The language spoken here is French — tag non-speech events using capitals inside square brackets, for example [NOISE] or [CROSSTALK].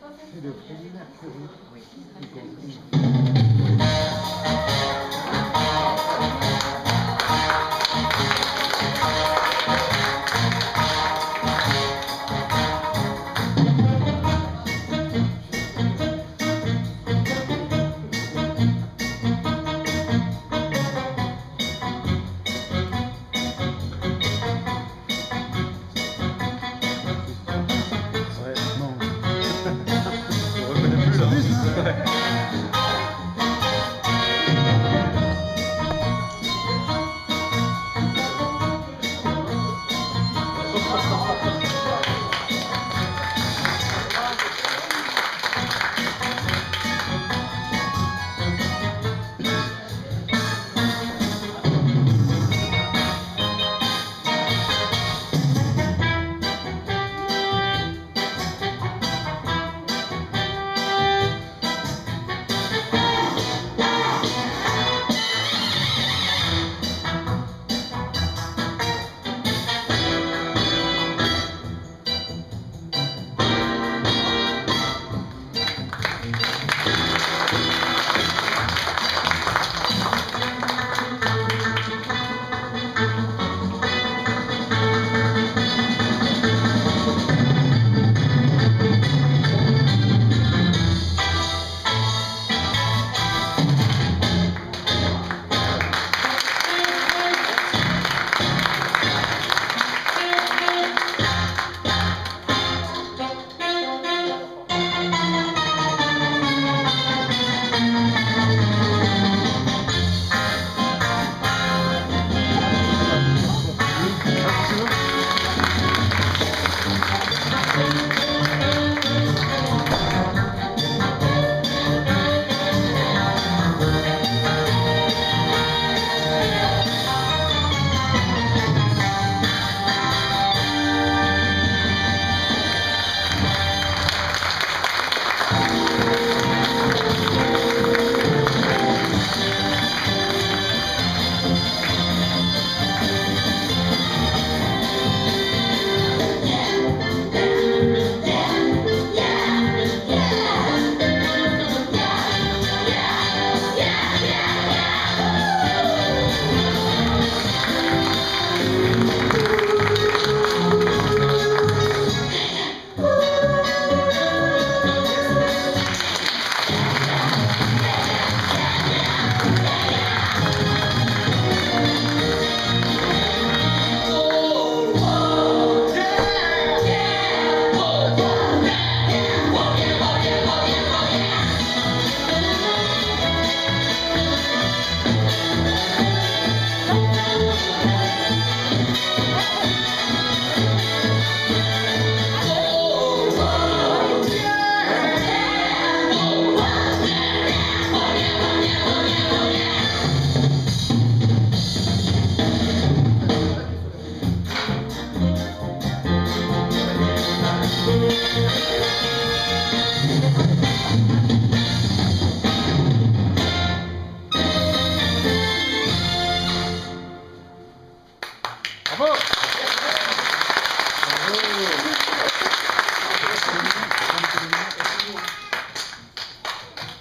Le Freddie Mercury. 对 [LAUGHS]